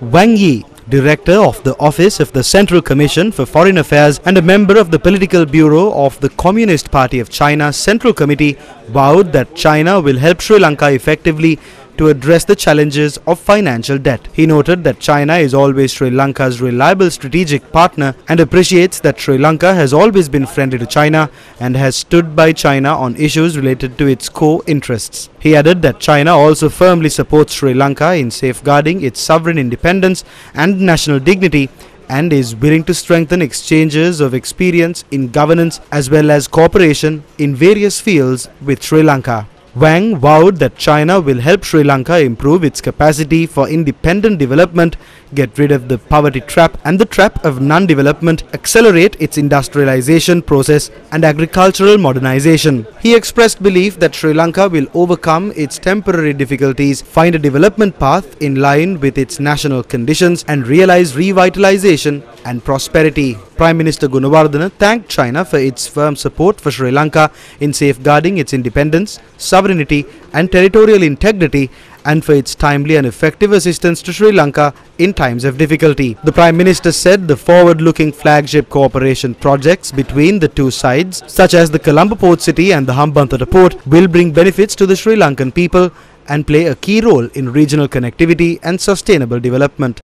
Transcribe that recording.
Wang Yi, Director of the Office of the Central Commission for Foreign Affairs and a member of the Political Bureau of the Communist Party of China Central Committee, vowed that China will help Sri Lanka effectively to address the challenges of financial debt. He noted that China is always Sri Lanka's reliable strategic partner and appreciates that Sri Lanka has always been friendly to China and has stood by China on issues related to its core interests. He added that China also firmly supports Sri Lanka in safeguarding its sovereign independence and national dignity and is willing to strengthen exchanges of experience in governance as well as cooperation in various fields with Sri Lanka. Wang vowed that China will help Sri Lanka improve its capacity for independent development, get rid of the poverty trap and the trap of non-development, accelerate its industrialization process and agricultural modernization. He expressed belief that Sri Lanka will overcome its temporary difficulties, find a development path in line with its national conditions and realize revitalization and prosperity. Prime Minister Gunawardena thanked China for its firm support for Sri Lanka in safeguarding its independence, sovereignty and territorial integrity and for its timely and effective assistance to Sri Lanka in times of difficulty. The Prime Minister said the forward-looking flagship cooperation projects between the two sides, such as the Colombo Port City and the Hambantota Port, will bring benefits to the Sri Lankan people and play a key role in regional connectivity and sustainable development.